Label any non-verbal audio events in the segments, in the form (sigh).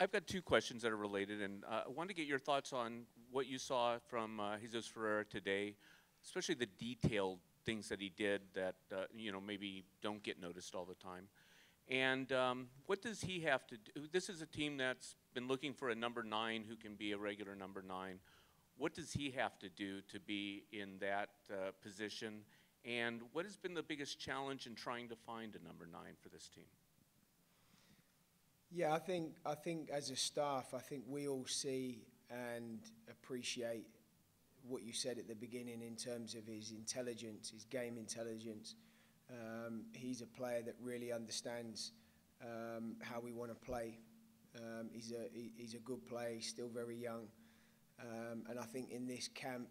I've got two questions that are related, and uh, I want to get your thoughts on what you saw from uh, Jesus Ferreira today, especially the detailed things that he did that uh, you know maybe don't get noticed all the time. And um, what does he have to do? This is a team that's been looking for a number nine who can be a regular number nine. What does he have to do to be in that uh, position? And what has been the biggest challenge in trying to find a number nine for this team? Yeah, I think I think as a staff, I think we all see and appreciate what you said at the beginning in terms of his intelligence, his game intelligence. Um, he's a player that really understands um, how we want to play. Um, he's a he, he's a good player. He's still very young, um, and I think in this camp,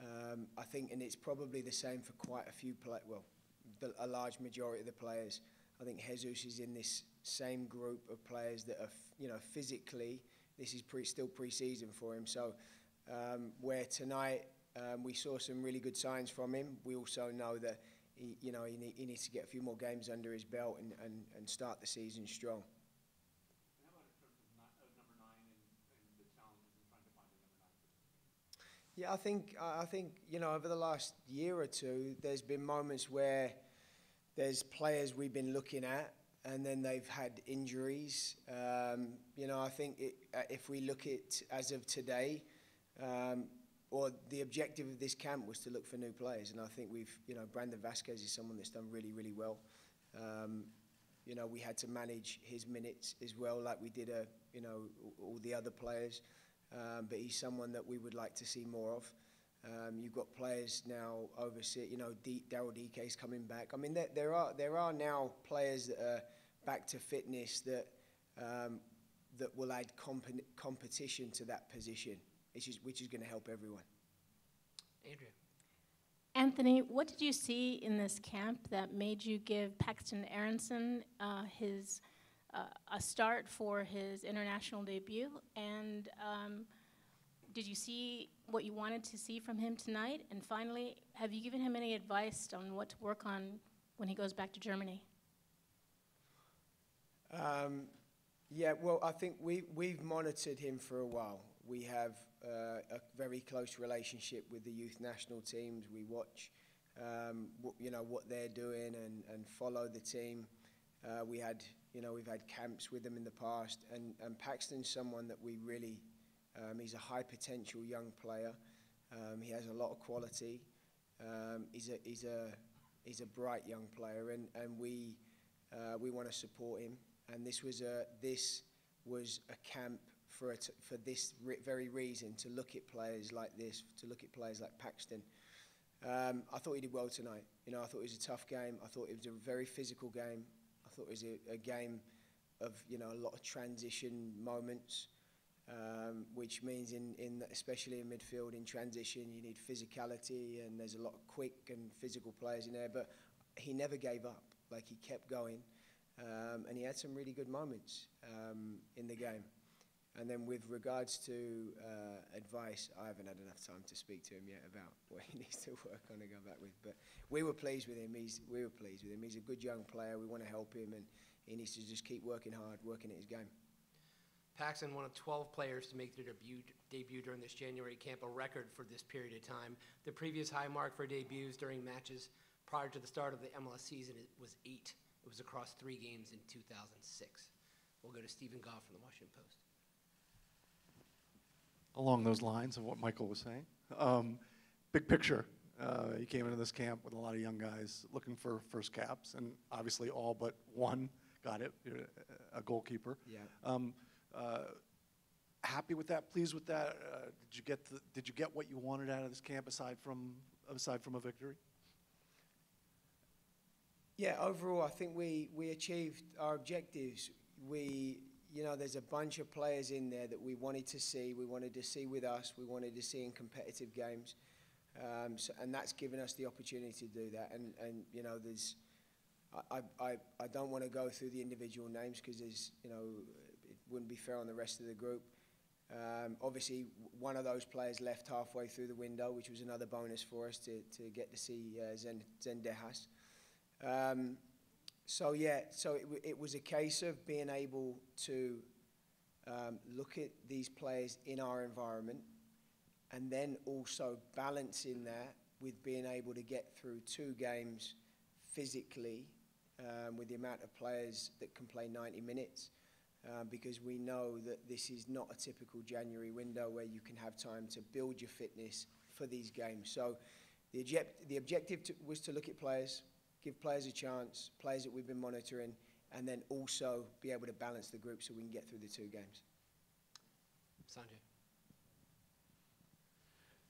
um, I think, and it's probably the same for quite a few play. Well, the, a large majority of the players. I think Jesus is in this same group of players that are, you know, physically. This is pre, still pre-season for him. So, um, where tonight um, we saw some really good signs from him, we also know that he, you know, he, need, he needs to get a few more games under his belt and, and, and start the season strong. Yeah, I think I think you know over the last year or two, there's been moments where there's players we've been looking at, and then they've had injuries. Um, you know, I think it, uh, if we look at as of today, um, or the objective of this camp was to look for new players, and I think we've you know Brandon Vazquez is someone that's done really really well. Um, you know, we had to manage his minutes as well, like we did, uh, you know, all the other players um, but he's someone that we would like to see more of. Um, you've got players now overseas, you know, D- Daryl Dike is coming back. I mean, there, there, are there are now players that are back to fitness that um, that will add comp- competition to that position, which is which is going to help everyone. Andrea. Anthony, what did you see in this camp that made you give Paxton Aaronson uh, his uh, a start for his international debut. And um, did you see what you wanted to see from him tonight? And finally, have you given him any advice on what to work on when he goes back to Germany? Um, yeah, well, I think we, we've monitored him for a while. We have uh, a very close relationship with the youth national teams. We watch, um, you know, what they're doing and, and follow the team. Uh, we had you know, we've had camps with them in the past, and, and Paxton's someone that we really, um, he's a high potential young player. Um, he has a lot of quality. Um, he's a he's a he's a bright young player, and and we uh, we want to support him. And this was a this was a camp for a t- for this re- very reason to look at players like this, to look at players like Paxton. Um, I thought he did well tonight. You know, I thought it was a tough game. I thought it was a very physical game. I thought it was a, a game of you know a lot of transition moments, um, which means in, in especially in midfield in transition you need physicality and there's a lot of quick and physical players in there. But he never gave up. Like he kept going, um, and he had some really good moments um, in the game. And then with regards to uh, advice, I haven't had enough time to speak to him yet about (laughs) what he needs to work on and go back with. But we were pleased with him. He's, we were pleased with him. He's a good young player. We want to help him, and he needs to just keep working hard, working at his game. Paxton, one of 12 players to make their debut, debut during this January camp, a record for this period of time. The previous high mark for debuts during matches prior to the start of the MLS season was eight. It was across three games in 2006. We'll go to Steven Goff from the Washington Post along those lines of what Michael was saying. Um, big picture, uh, he came into this camp with a lot of young guys looking for first caps, and obviously all but one got it, uh, a goalkeeper. Yeah. Um, happy with that? Pleased with that? Uh, did you get the, Did you get what you wanted out of this camp aside from aside from a victory? Yeah, overall, I think we, we achieved our objectives. We you know, there's a bunch of players in there that we wanted to see. We wanted to see with us. We wanted to see in competitive games. Um, so, and that's given us the opportunity to do that. And, and you know, there's, I, I, I don't want to go through the individual names because there's, you know, wouldn't be fair on the rest of the group. Um, obviously, one of those players left halfway through the window, which was another bonus for us to, to get to see uh, Zen, Zendejas. Um, so yeah, so it, it was a case of being able to um, look at these players in our environment, and then also balancing that with being able to get through two games physically um, with the amount of players that can play 90 minutes. Um, because we know that this is not a typical January window where you can have time to build your fitness for these games. So the, object, the objective to, was to look at players, give players a chance, players that we've been monitoring, and then also be able to balance the group so we can get through the two games. Sanjay.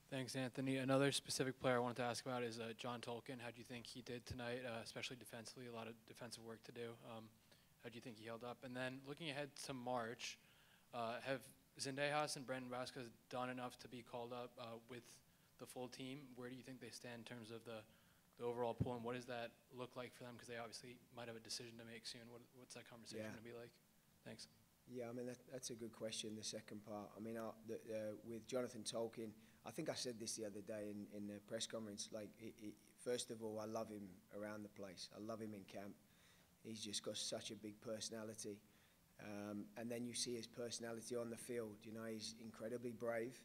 Thanks, Anthony. Another specific player I wanted to ask about is uh, John Tolkin. How do you think he did tonight, uh, especially defensively? A lot of defensive work to do. Um, how do you think he held up? And then looking ahead to March, uh, have Zendejas and Brandon Vazquez done enough to be called up uh, with the full team? Where do you think they stand in terms of the, the overall pool, and what does that look like for them? Because they obviously might have a decision to make soon. What, what's that conversation Yeah. going to be like? Thanks. Yeah, I mean, that, that's a good question, the second part. I mean, uh, the, uh, with Jonathan Tolkin, I think I said this the other day in, in the press conference. Like, it, it, first of all, I love him around the place. I love him in camp. He's just got such a big personality. Um, and then you see his personality on the field. You know, he's incredibly brave.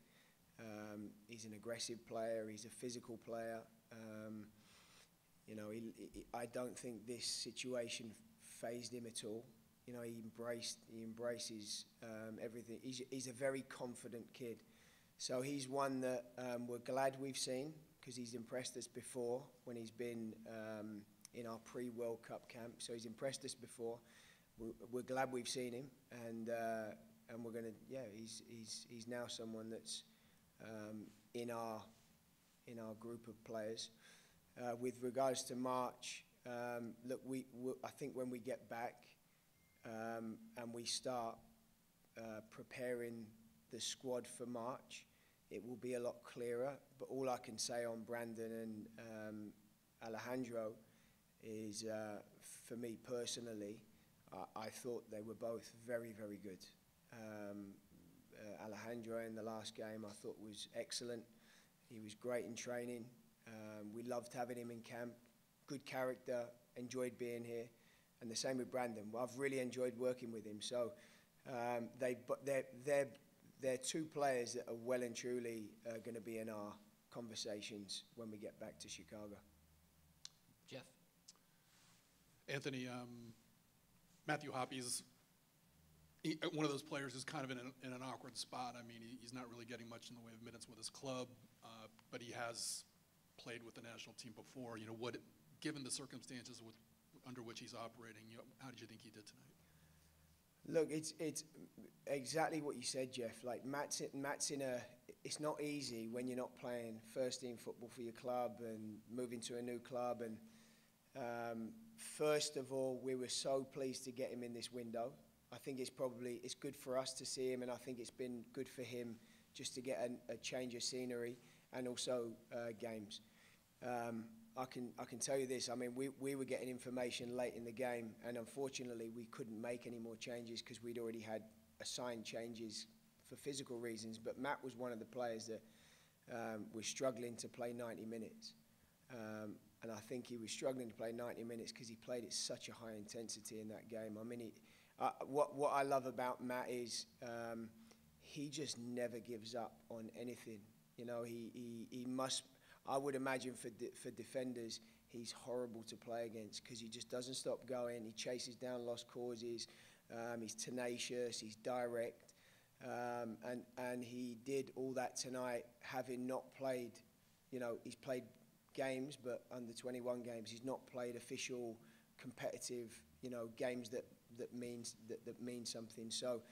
Um, he's an aggressive player. He's a physical player. Um, you know, he, he, I don't think this situation phased him at all. You know, he embraced, he embraces um, everything. He's, he's a very confident kid. So he's one that um, we're glad we've seen because he's impressed us before when he's been um, in our pre-World Cup camp. So he's impressed us before. We're, we're glad we've seen him, and uh, and we're gonna, yeah, he's he's he's now someone that's um, in our in our group of players. Uh, with regards to March, um, look, we, we I think when we get back um, and we start uh, preparing the squad for March, it will be a lot clearer. But all I can say on Brandon and um, Alejandro is, uh, for me personally, I, I thought they were both very, very good. Um, uh, Alejandro in the last game I thought was excellent. He was great in training. Um, we loved having him in camp. Good character. Enjoyed being here. And the same with Brandon. I've really enjoyed working with him. So um, they, they're, they're, they're two players that are well and truly uh, going to be in our conversations when we get back to Chicago. Jeff. Anthony, um, Matthew Hoppe's he, uh, one of those players who's kind of in an, in an awkward spot. I mean, he, he's not really getting much in the way of minutes with his club, uh, but he has played with the national team before. You know, what, given the circumstances with, under which he's operating, you know, how did you think he did tonight? Look, it's it's exactly what you said, Jeff. Like Matt's Matt's in a. It's not easy when you're not playing first team football for your club and moving to a new club. And um, first of all, we were so pleased to get him in this window. I think it's probably it's good for us to see him, and I think it's been good for him just to get a, a change of scenery and also uh, games. Um, I can I can tell you this. I mean, we, we were getting information late in the game, and unfortunately, we couldn't make any more changes because we'd already had assigned changes for physical reasons. But Matt was one of the players that um, was struggling to play 90 minutes, um, and I think he was struggling to play 90 minutes because he played at such a high intensity in that game. I mean, he, uh, what what I love about Matt is um, he just never gives up on anything. You know, he he, he must. I would imagine for de- for defenders, he's horrible to play against because he just doesn't stop going. He chases down lost causes. Um, he's tenacious. He's direct, um, and and he did all that tonight, having not played. You know, he's played games, but under 21 games, he's not played official, competitive. You know, games that that means that, that mean something. So.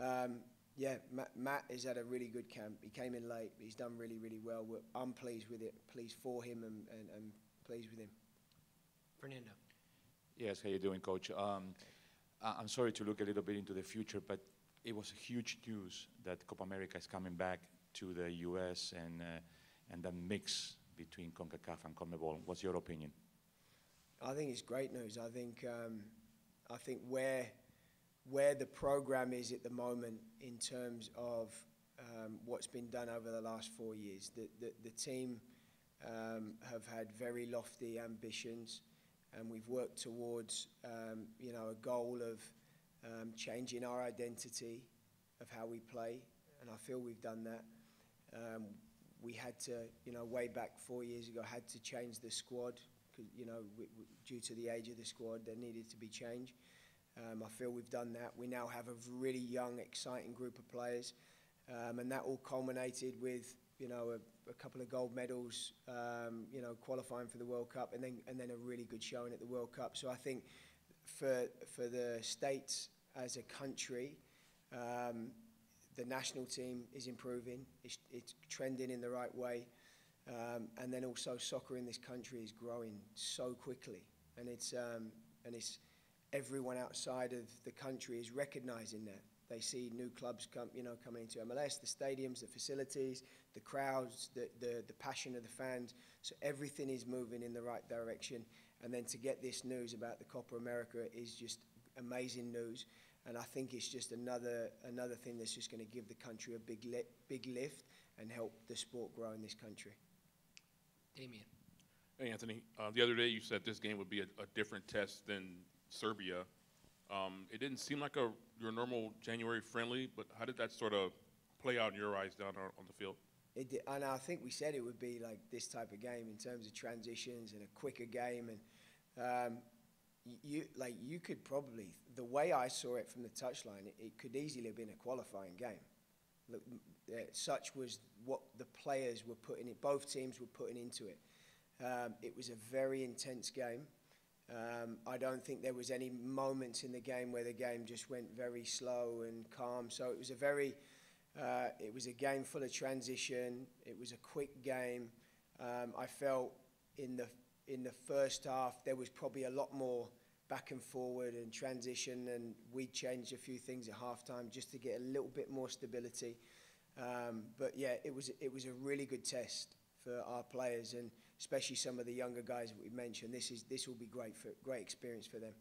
Um, yeah, Matt, Matt has had a really good camp. He came in late, but he's done really, really well. We're, I'm pleased with it, pleased for him, and, and, and pleased with him. Fernando. Yes, how you doing, Coach? Um, I- I'm sorry to look a little bit into the future, but it was a huge news that Copa America is coming back to the U.S. and uh, and the mix between CONCACAF and CONMEBOL. What's your opinion? I think it's great news. I think um, I think where where the program is at the moment in terms of um, what's been done over the last four years, the the, the team um, have had very lofty ambitions, and we've worked towards um, you know a goal of um, changing our identity of how we play, and I feel we've done that. We had to, you know, way back four years ago, had to change the squad, 'cause, you know, w- w- due to the age of the squad, there needed to be change. Um, I feel we've done that. We now have a really young, exciting group of players, um, and that all culminated with, you know, a, a couple of gold medals, um, you know, qualifying for the World Cup, and then and then a really good showing at the World Cup. So I think for for the states as a country, um, the national team is improving. It's, it's trending in the right way. Um, and then also soccer in this country is growing so quickly. And it's, um, and it's everyone outside of the country is recognizing that. They see new clubs come, you know, coming into MLS, the stadiums, the facilities, the crowds, the, the, the passion of the fans. So everything is moving in the right direction. And then to get this news about the Copa America is just amazing news. And I think it's just another another thing that's just going to give the country a big li- big lift and help the sport grow in this country. Damien. Hey, Anthony, uh, the other day you said this game would be a, a different test than Serbia. Um, it didn't seem like a your normal January friendly, but how did that sort of play out in your eyes down on, on the field? It di- and I think we said it would be like this type of game in terms of transitions and a quicker game. And um, y- you like you could probably the way I saw it from the touchline, it, it could easily have been a qualifying game. Look, uh, such was what the players were putting it. Both teams were putting into it. Um, it was a very intense game. Um, I don't think there was any moments in the game where the game just went very slow and calm. So it was a very, uh, it was a game full of transition. It was a quick game. Um, I felt in the in the first half there was probably a lot more back and forward and transition, and we changed a few things at halftime just to get a little bit more stability. Um, but yeah, it was it was a really good test for our players and especially some of the younger guys that we mentioned. This is this will be great for great experience for them.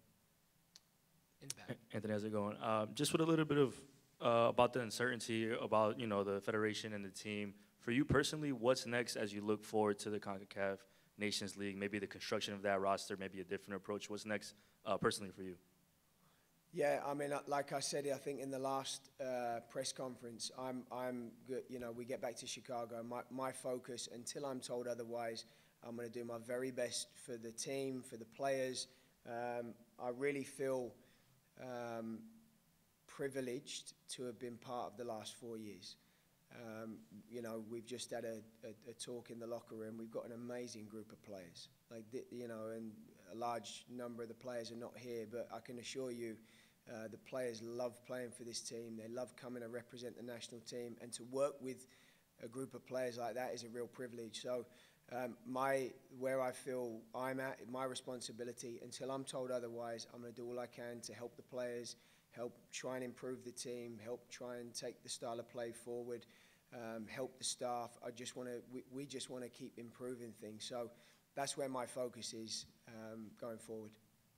Anthony, how's it going? Um, just with a little bit of uh, about the uncertainty about you know the federation and the team. For you personally, what's next as you look forward to the Concacaf Nations League? Maybe the construction of that roster, maybe a different approach. What's next uh, personally for you? Yeah, I mean, uh, like I said, I think in the last uh, press conference, I'm, I'm good. You know, we get back to Chicago. My, my focus, until I'm told otherwise, I'm going to do my very best for the team, for the players. Um, I really feel um, privileged to have been part of the last four years. Um, you know, we've just had a, a, a talk in the locker room. We've got an amazing group of players. Like, you know, and a large number of the players are not here, but I can assure you, uh, the players love playing for this team. They love coming to represent the national team, and to work with a group of players like that is a real privilege. So, um, my where I feel I'm at, my responsibility. Until I'm told otherwise, I'm going to do all I can to help the players, help try and improve the team, help try and take the style of play forward, um, help the staff. I just want to. We, we just want to keep improving things. So, that's where my focus is um, going forward.